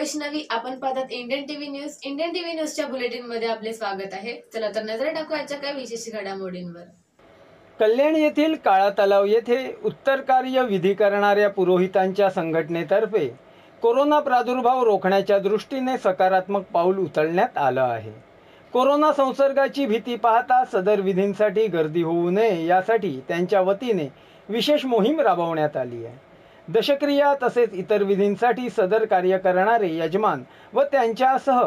वैष्णवी आपण पाहतात Indian TV news. Indian TV न्यूजच्या बुलेटिनमध्ये आपले स्वागत आहे. चला तर नजर टाकू आजच्या काही विशेष घडामोडींवर. कल्याण येथील काळा तलाव येथे उत्तर कार्य विधी करणाऱ्या पुरोहितांच्या संघटनेतर्फे कोरोना प्रादुर्भाव रोखण्याच्या दृष्टीने सकारात्मक पाऊल उचलण्यात आलं आहे. कोरोना संसर्गाची भीती पाहता सदर विधींसाठी गर्दी होऊ नये यासाठी त्यांच्या वतीने विशेष मोहीम राबवण्यात आली आहे. दशक्रिया तसेच इतर विधींसाठी सदर कार्य करणारे यजमान व त्यांच्यासह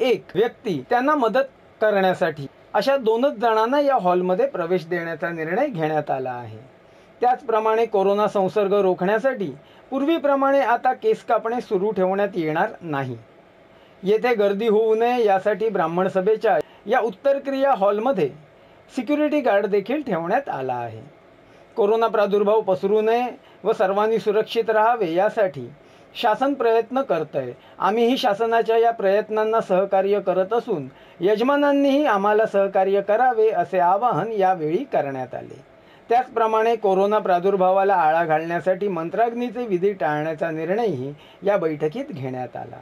एक व्यक्ती त्यांना मदत करण्यासाठी अशा दोनच जणांना या हॉलमध्ये प्रवेश देण्याचा निर्णय घेण्यात आला आहे. त्याचप्रमाणे कोरोना संसर्ग रोखण्यासाठी पूर्वीप्रमाणे आता केस कापणे सुरू ठेवण्यात येणार नाही. येथे गर्दी होऊ नये यासाठी ब्राह्मण सभेच्या या उत्तर क्रिया हॉलमध्ये सिक्युरिटी गार्ड देखील ठेवण्यात आला आहे. कोरोना प्रादुर्भाव पसरू नये व सर्वांनी सुरक्षित राहावे यासाठी शासन प्रयत्न करत आहे आम्हीही शासनाच्या या प्रयत्नांना सहकार्य करत असून यजमानांनीही आम्हाला सहकार्य करावे असे आवाहन यावेळी करण्यात आले. त्याचप्रमाणे कोरोना प्रादुर्भावाला आळा घालण्यासाठी मंत्राग्नीचे विधी टाळण्याचा निर्णयही या बैठकीत घेण्यात आला.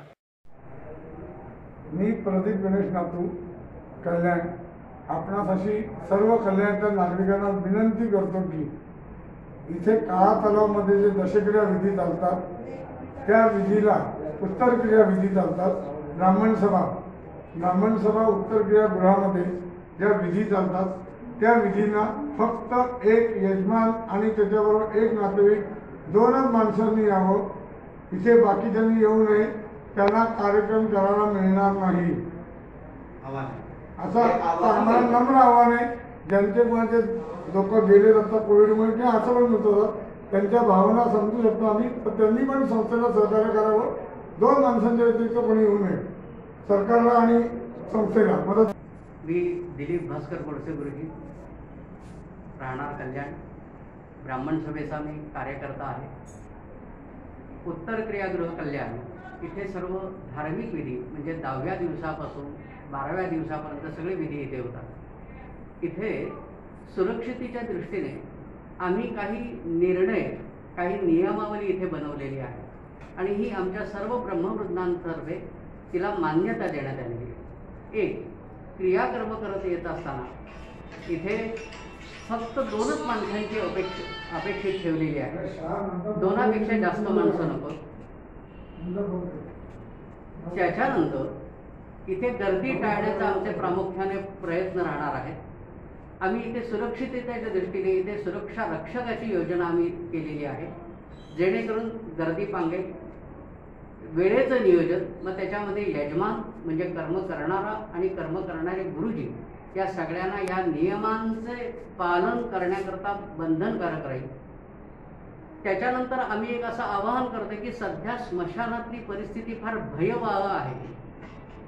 मी प्रदीप गणेश नातू कल्याण. आपणास अशी सर्व कल्याणच्या नागरिकांना विनंती करतो की इथे काळा तलावमध्ये जे दशक्रिया विधी चालतात त्या विधीला उत्तर क्रिया विधी चालतात ब्राह्मण सभा. ब्राह्मण सभा उत्तर क्रिया गृहामध्ये ज्या विधी चालतात त्या विधींना फक्त एक यजमान आणि त्याच्याबरोबर एक नातेवाईक दोनच माणसांनी यावं. इथे बाकीच्यांनी येऊ नये त्यांना कार्यक्रम करायला मिळणार नाही. असं आम्हाला नम्र आव्हान आहे. ज्यांचे कोणाचे लोक गेले जातात कोविडमुळे किंवा असं पण होतं त्यांच्या भावना समजू शकतो आम्ही त्यांनी पण संस्थेला सहकार्य करावं. दोन माणसांच्या व्यतिरिक्त कोणी येऊ नये. सरकारला आणि संस्थेला. मदत मी दिलीप भास्कर गोडसे गुरुजी. राहणार कल्याण. ब्राह्मण सभेचा मी कार्यकर्ता आहे. उत्तर क्रियागृह कल्याण. इथे सर्व धार्मिक विधी म्हणजे दहाव्या दिवसापासून बाराव्या दिवसापर्यंत सगळे विधी इथे होतात. इथे सुरक्षितेच्या दृष्टीने आम्ही काही निर्णय काही नियमावली इथे बनवलेली आहे. आणि ही आमच्या सर्व ब्रह्मवृद्धांतर्फे तिला मान्यता देण्यात आलेली आहे. एक क्रियाकर्म करत येत असताना इथे फक्त दोनच माणसांची अपेक्षा अपेक्षित ठेवलेली आहे. दोनापेक्षा जास्त माणसं नको. त्याच्यानंतर इथे गर्दी टाळण्याचा आमचे प्रामुख्याने प्रयत्न राहणार आहेत आम्ही इथे सुरक्षिततेच्या दृष्टीने इथे सुरक्षा रक्षकाची योजना आम्ही केलेली आहे. जेणेकरून गर्दी पांगे वेळेचं नियोजन मग त्याच्यामध्ये यजमान म्हणजे कर्म करणारा आणि कर्म करणारे गुरुजी या सगळ्यांना या नियमांचे पालन करण्याकरता बंधनकारक राहील. त्याच्यानंतर आम्ही एक असं आवाहन करतो की सध्या स्मशानातली परिस्थिती फार भयवाह आहे.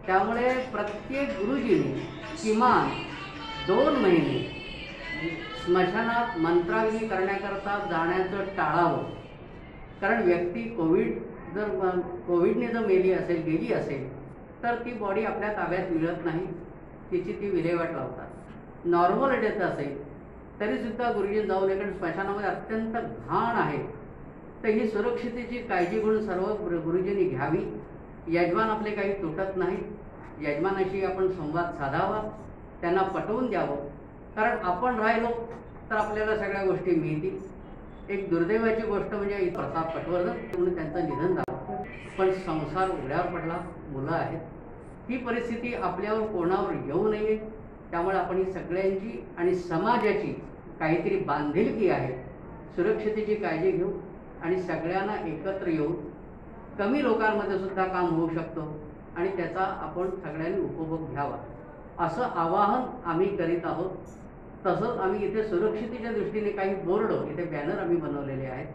त्यामुळे प्रत्येक गुरुजीने किमान दोन महिने स्मशानात मंत्राग्नी करण्याकरता जाण्याचं टाळावं. कारण व्यक्ती कोविड जर कोविडने जर मेली असेल गेली असेल तर ती बॉडी आपल्या ताब्यात मिळत नाही. तिची ती विल्हेवाट लावतात. नॉर्मल डेथ असेल तरीसुद्धा गुरुजी जाऊ नये कारण स्मशानामध्ये अत्यंत घाण आहे. तर ही सुरक्षितेची काळजी म्हणून सर्व गुरुजींनी घ्यावी. यजमान आपले काही तुटत नाहीत. यजमानाशी आपण संवाद साधावा. त्यांना पटवून द्यावं. कारण आपण राहिलो तर आपल्याला सगळ्या गोष्टी मिळतील. एक दुर्दैवाची गोष्ट म्हणजे प्रताप पटवर्धन म्हणून त्यांचं निधन झालं. पण संसार उघड्यावर पडला मुलं आहेत. ही परिस्थिती आपल्यावर कोणावर येऊ नये त्यामुळे आपण ही सगळ्यांची आणि समाजाची काहीतरी बांधिलकी आहे. सुरक्षितेची काळजी घेऊ आणि सगळ्यांना एकत्र येऊन कमी लोकांमध्ये सुद्धा काम होऊ शकतो आणि त्याचा आपण सगळ्यांनी उपभोग घ्यावा. असं आवाहन आम्ही करीत आहोत. तसंच आम्ही इथे सुरक्षितेच्या दृष्टीने काही बोर्ड इथे बॅनर आम्ही बनवलेले आहेत.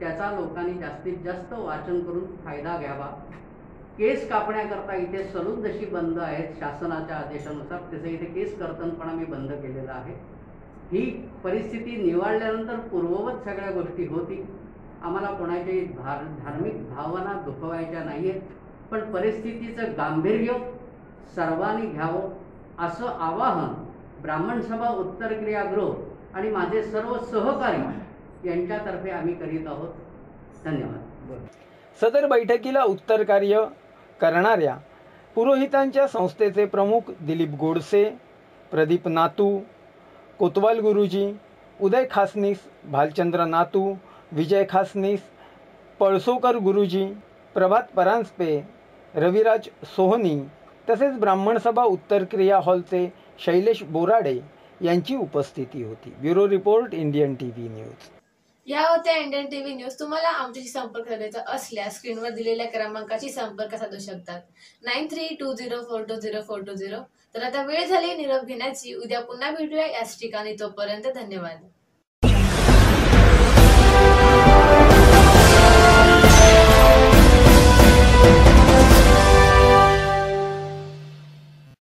त्याचा लोकांनी जास्तीत जास्त वाचन करून फायदा घ्यावा. केस कापण्याकरता इथे सलून जशी बंद आहेत शासनाच्या आदेशानुसार तसं इथे केस कर्तन पण आम्ही बंद केलेलं आहे. ही परिस्थिती निवाळल्यानंतर पूर्ववत सगळ्या गोष्टी होती. आम्हाला कोणाच्याही धार धार्मिक भावना दुखवायच्या नाही आहेत पण परिस्थितीचं गांभीर्य सर्वांनी घ्यावं. असं आवाहन ब्राह्मण सभा उत्तर क्रियागृह आणि माझे सर्व सहकारी यांच्यातर्फे आम्ही करीत आहोत. धन्यवाद. सदर बैठकीला उत्तर कार्य करणाऱ्या पुरोहितांच्या संस्थेचे प्रमुख दिलीप गोडसे प्रदीप नातू कोतवाल गुरुजी उदय खासनीस भालचंद्र नातू विजय खासनीस पळसोकर गुरुजी प्रभात परांजपे रविराज सोहनी तसेच ब्राह्मण सभा उत्तर क्रिया हॉलचे शैलेश बोराडे यांची उपस्थिती होती. Bureau report Indian TV news. या होत्या इंडियन टीव्ही न्यूज. तुम्हाला आमच्याशी संपर्क साधायचा असल्यास स्क्रीनवर दिलेल्या क्रमांकाशी संपर्क साधू शकतात. Nine three two zero four two zero four two zero. तर आता वेळ झाली निरोप घेण्याची. उद्या पुन्हा भेटूया याच ठिकाणी. तोपर्यंत धन्यवाद.